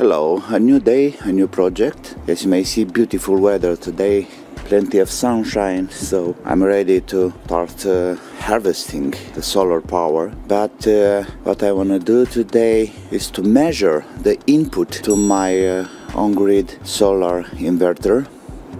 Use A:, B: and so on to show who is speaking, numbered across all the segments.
A: Hello, a new day, a new project. As you may see, beautiful weather today, plenty of sunshine, so I'm ready to start uh, harvesting the solar power. But uh, what I want to do today is to measure the input to my uh, on-grid solar inverter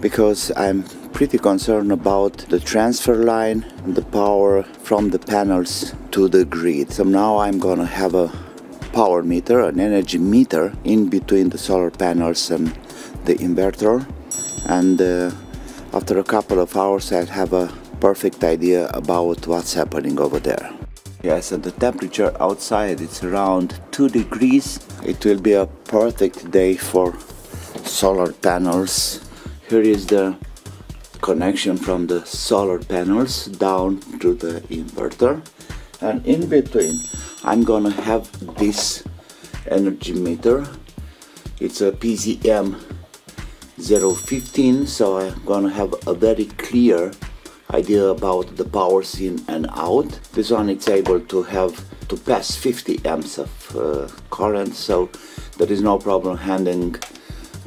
A: because I'm pretty concerned about the transfer line and the power from the panels to the grid. So now I'm gonna have a power meter, an energy meter in between the solar panels and the inverter and uh, after a couple of hours I'll have a perfect idea about what's happening over there. Yes, and the temperature outside is around 2 degrees. It will be a perfect day for solar panels. Here is the connection from the solar panels down to the inverter and in between I'm gonna have this energy meter. It's a PZEM 015 so I'm gonna have a very clear idea about the powers in and out. This one is able to have to pass 50 amps of uh, current so there is no problem handling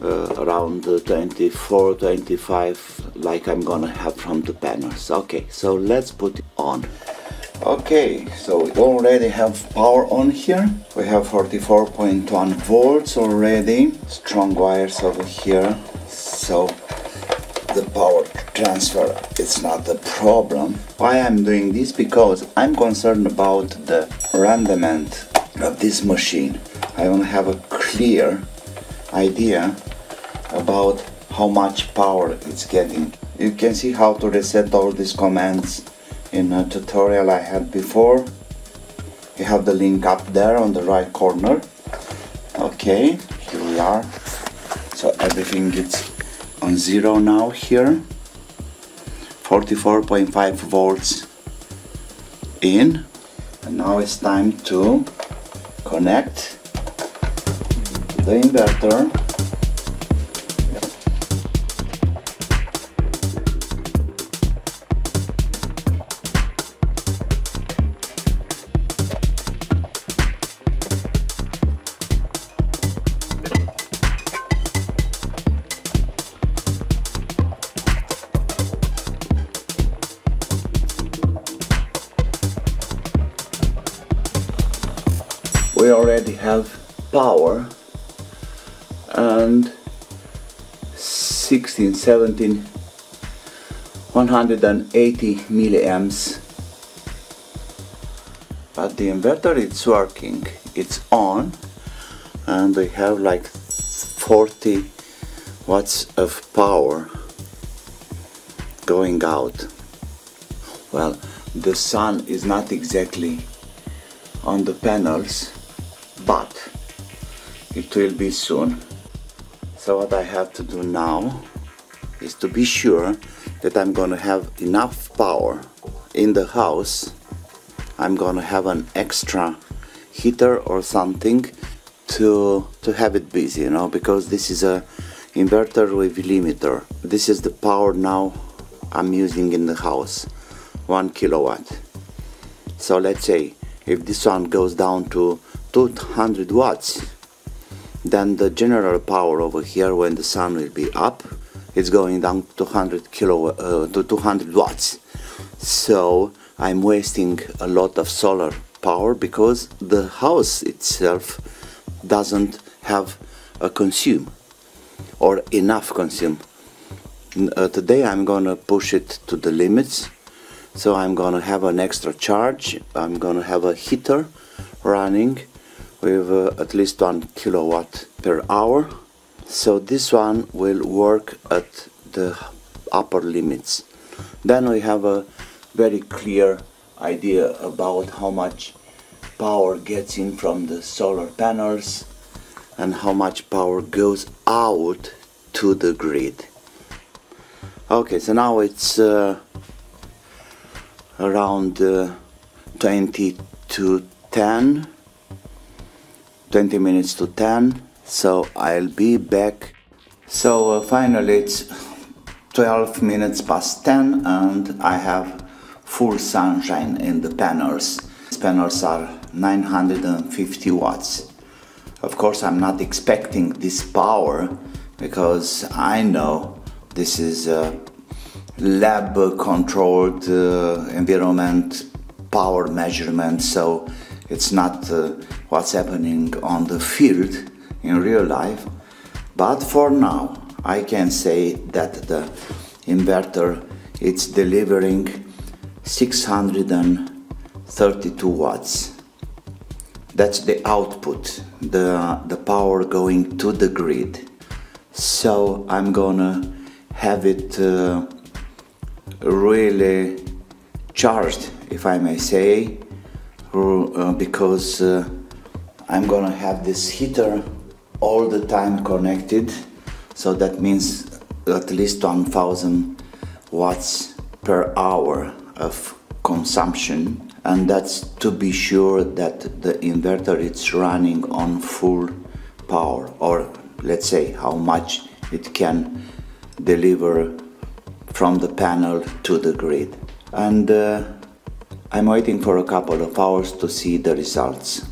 A: uh, around 24 25 like I'm gonna have from the panels. Okay so let's put it on Okay, so we already have power on here. We have 44.1 volts already. Strong wires over here. So the power transfer is not the problem. Why I'm doing this? Because I'm concerned about the rendement of this machine. I to have a clear idea about how much power it's getting. You can see how to reset all these commands in a tutorial I had before. You have the link up there on the right corner. Okay, here we are. So everything is on zero now here. 44.5 volts in. And now it's time to connect the inverter 17 180 milliamps. But the inverter it's working. It's on and we have like 40 watts of power going out. Well the sun is not exactly on the panels but it will be soon. So what I have to do now is to be sure that I'm gonna have enough power in the house. I'm gonna have an extra heater or something to to have it busy you know because this is a inverter with limiter. This is the power now I'm using in the house one kilowatt. So let's say if this one goes down to 200 watts then the general power over here when the sun will be up is going down to 100 kilo uh, to 200 watts. So I'm wasting a lot of solar power because the house itself doesn't have a consume or enough consume. Uh, today I'm gonna push it to the limits. So I'm gonna have an extra charge. I'm gonna have a heater running with uh, at least one kilowatt per hour so this one will work at the upper limits. Then we have a very clear idea about how much power gets in from the solar panels and how much power goes out to the grid. Okay so now it's uh, around uh, 20 to 10 20 minutes to 10 so I'll be back. So uh, finally it's 12 minutes past 10 and I have full sunshine in the panels. These panels are 950 watts. Of course, I'm not expecting this power because I know this is a lab controlled uh, environment power measurement, so it's not uh, what's happening on the field in real life. But for now, I can say that the inverter it's delivering 632 watts. That's the output, the, the power going to the grid. So I'm gonna have it uh, really charged, if I may say, uh, because uh, I'm gonna have this heater all the time connected. So that means at least 1000 watts per hour of consumption and that's to be sure that the inverter is running on full power or let's say how much it can deliver from the panel to the grid and uh, I'm waiting for a couple of hours to see the results.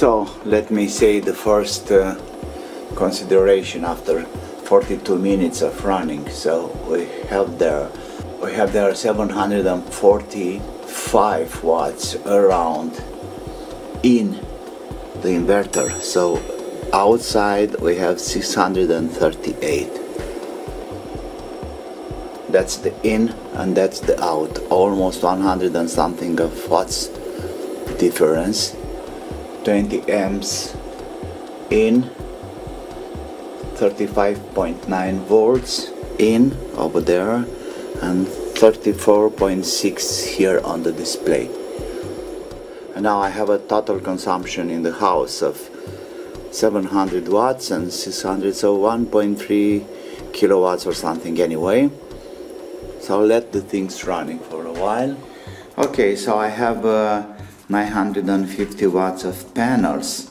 A: So let me say the first uh, consideration after 42 minutes of running. So we have there we have there 745 watts around in the inverter. So outside we have 638. That's the in and that's the out. Almost 100 and something of watts difference. 20 amps in 35.9 volts in over there and 34.6 here on the display. And now I have a total consumption in the house of 700 watts and 600 so 1.3 kilowatts or something anyway. So let the things running for a while. Okay so I have uh, 950 watts of panels.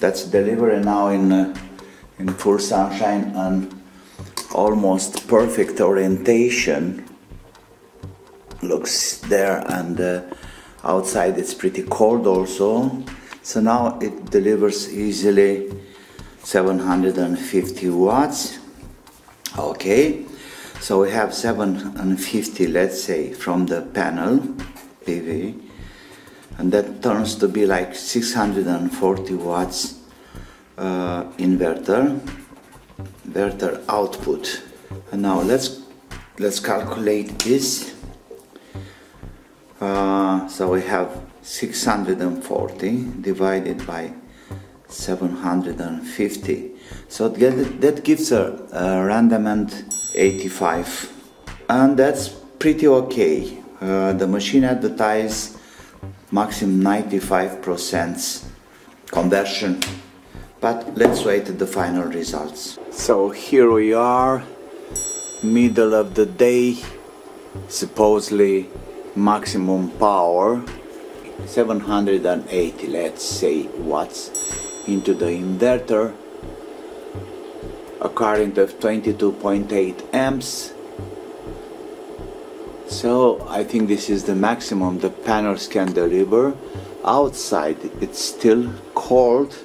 A: That's delivered now in uh, in full sunshine and almost perfect orientation. Looks there and uh, outside it's pretty cold also. So now it delivers easily 750 watts. Okay so we have 750 let's say from the panel PV and that turns to be like 640 watts uh, inverter inverter output. And now let's let's calculate this. Uh, so we have 640 divided by 750 so that, that gives a, a random 85 and that's pretty okay. Uh, the machine advertised maximum 95% conversion. But let's wait the final results. So here we are middle of the day supposedly maximum power 780 let's say watts into the inverter a current of 22.8 amps so I think this is the maximum. The panels can deliver. Outside it's still cold.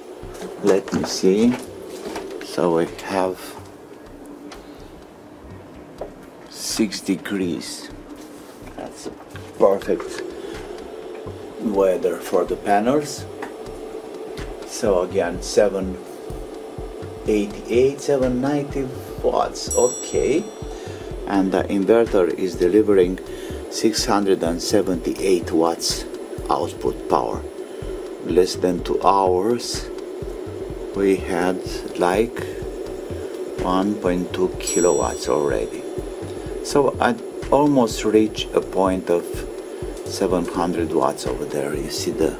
A: Let me see. So we have 6 degrees. That's perfect weather for the panels. So again 788 790 watts. Okay and the inverter is delivering 678 watts output power. Less than two hours we had like 1.2 kilowatts already. So I almost reached a point of 700 watts over there. You see the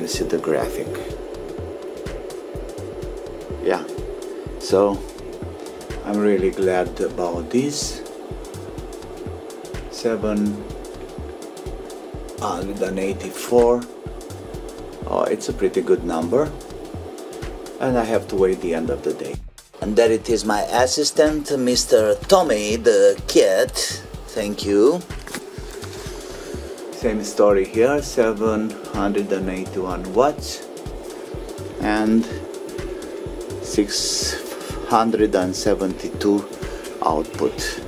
A: you see the graphic? Yeah. So I'm really glad about this 784 uh, oh uh, it's a pretty good number and I have to wait the end of the day. And there it is my assistant, Mr. Tommy the kid. Thank you. Same story here, 781 watts and 672 output.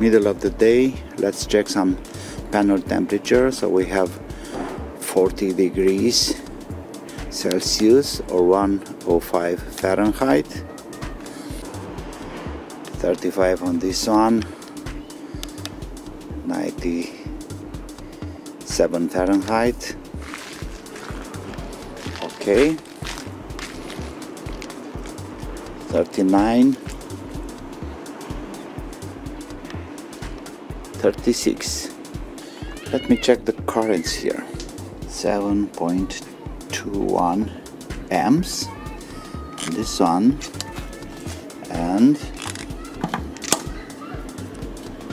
A: Middle of the day, let's check some panel temperature. So we have 40 degrees Celsius or 105 Fahrenheit. 35 on this one. 97 Fahrenheit. Okay. 39 36 let me check the currents here. 7.21 amps this one and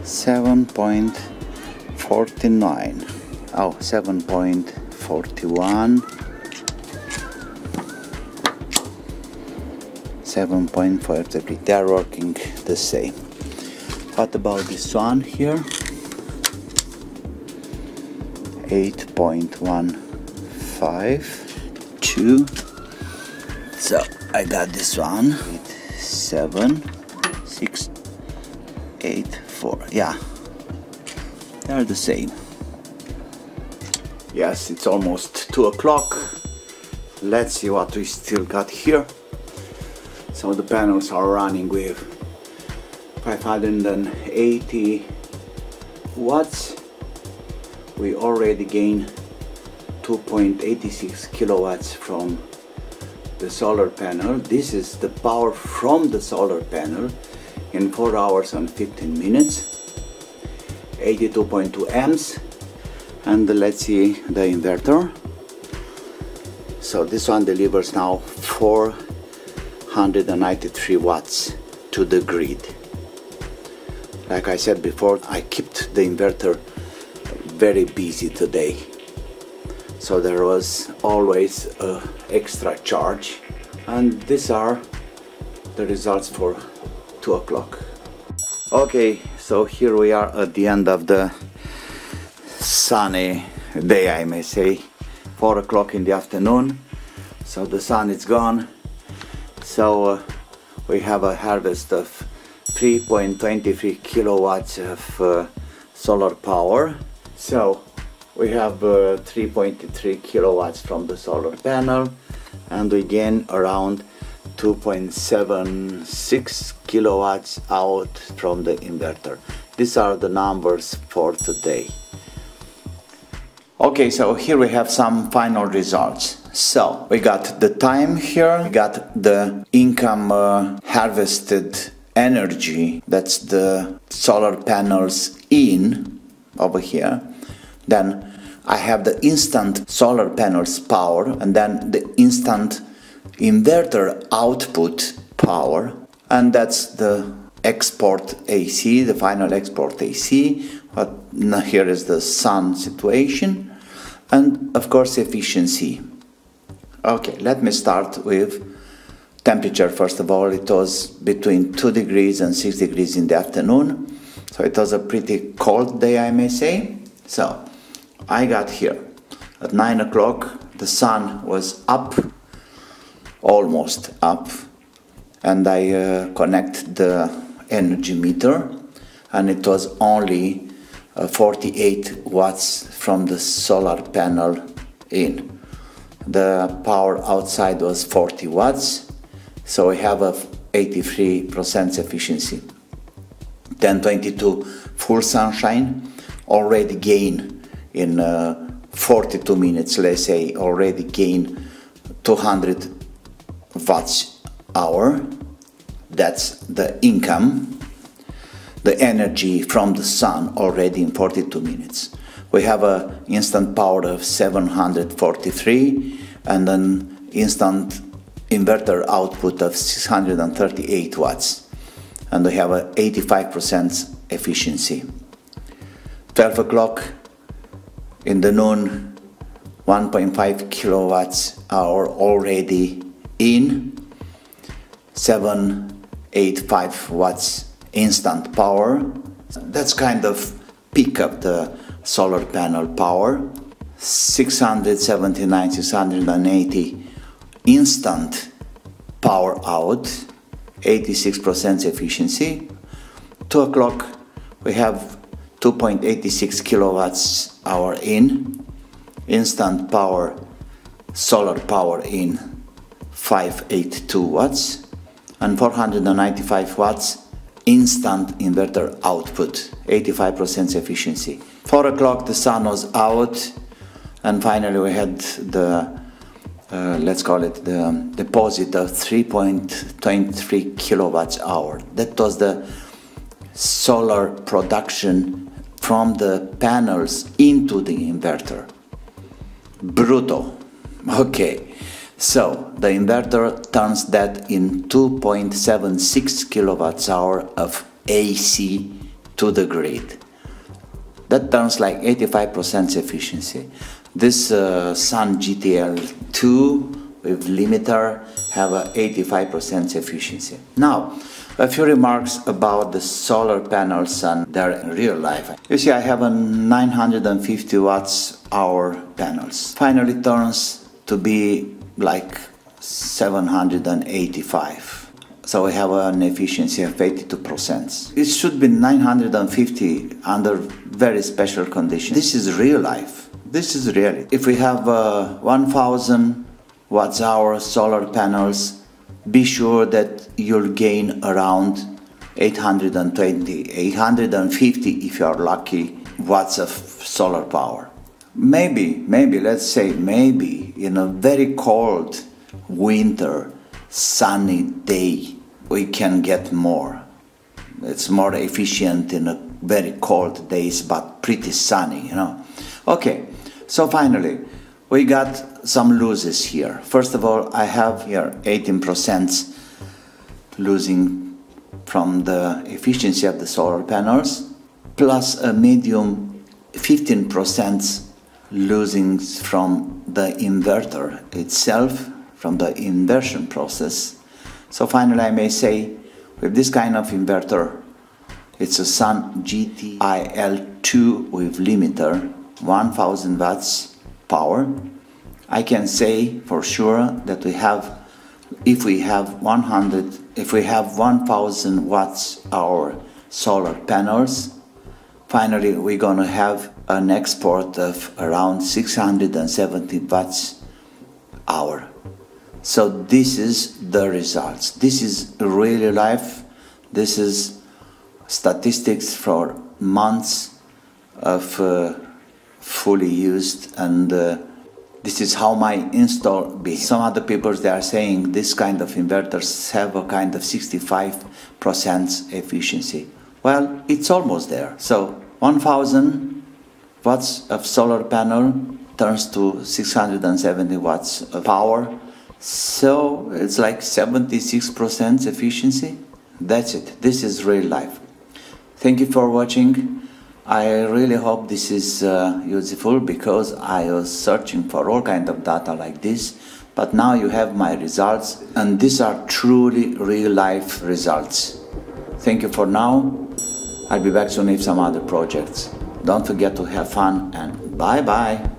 A: 7.49 oh 7.41 7.43 they are working the same what about this one here 8.15 so I got this one. With 7 6 8 4 yeah. They're the same. Yes it's almost 2 o'clock. Let's see what we still got here. So the panels are running with 580 watts. We already gain 2.86 kilowatts from the solar panel. This is the power from the solar panel in 4 hours and 15 minutes 82.2 amps and let's see the inverter. So this one delivers now 493 watts to the grid like I said before I kept the inverter very busy today so there was always a extra charge and these are the results for 2 o'clock. Okay, so here we are at the end of the sunny day, I may say. 4 o'clock in the afternoon, so the sun is gone. So uh, we have a harvest of 3.23 kilowatts of uh, solar power. So we have uh, 3.3 kilowatts from the solar panel and we gain around 2.76 kilowatts out from the inverter. These are the numbers for today. Okay, so here we have some final results. So we got the time here, we got the income uh, harvested energy, that's the solar panels in over here. Then I have the instant solar panels power and then the instant inverter output power and that's the export AC, the final export AC. But here is the sun situation and of course efficiency. Okay, let me start with temperature first of all. It was between 2 degrees and 6 degrees in the afternoon. So it was a pretty cold day I may say. So I got here at 9 o'clock the sun was up almost up and I uh, connect the energy meter and it was only uh, 48 watts from the solar panel in. The power outside was 40 watts so we have a 83% efficiency. 1022 full sunshine already gain in uh, 42 minutes let's say already gain 200 watts hour. That's the income. The energy from the sun already in 42 minutes. We have a instant power of 743 and an instant inverter output of 638 watts and we have a 85% efficiency 12 o'clock in the noon 1.5 kilowatts are already in 785 watts instant power. That's kind of pick up the solar panel power. 679, 680 instant power out, 86% efficiency. 2 o'clock we have 2.86 kilowatts hour in, instant power, solar power in 582 watts, and 495 watts instant inverter output, 85% efficiency. 4 o'clock the sun was out, and finally we had the uh, let's call it the deposit of 3.23 kilowatts hour. That was the solar production from the panels into the inverter. Brutal. Okay, so the inverter turns that in 2.76 kilowatts hour of AC to the grid. That turns like 85% efficiency. This uh, Sun GTIL2 with limiter have a 85% efficiency. Now, a few remarks about the solar panels and their real life. You see, I have a 950 watts hour panels. Finally turns to be like 785. So we have an efficiency of 82%. It should be 950 under very special conditions. This is real life. This is reality. If we have uh, 1000 watts hour solar panels, be sure that you'll gain around 820, 850 if you are lucky, watts of solar power. Maybe, maybe, let's say maybe in a very cold winter, sunny day, we can get more. It's more efficient in a very cold days, but pretty sunny, you know. Okay, so finally, we got some losses here. First of all, I have here 18% losing from the efficiency of the solar panels, plus a medium 15% losing from the inverter itself, from the inversion process. So finally, I may say, with this kind of inverter, it's a Sun GTIL2 with limiter, 1000 watts power, I can say for sure that we have, if we have 100, if we have 1000 watts hour solar panels, finally we're going to have an export of around 670 watts hour. So this is the results. This is really life. This is statistics for months of uh, fully used and uh, this is how my install be. Some other people they are saying this kind of inverters have a kind of 65% efficiency. Well, it's almost there. So 1000 watts of solar panel turns to 670 watts of power. So it's like 76% efficiency. That's it. This is real life. Thank you for watching. I really hope this is uh, useful because I was searching for all kind of data like this but now you have my results and these are truly real life results. Thank you for now. I'll be back soon with some other projects. Don't forget to have fun and bye bye.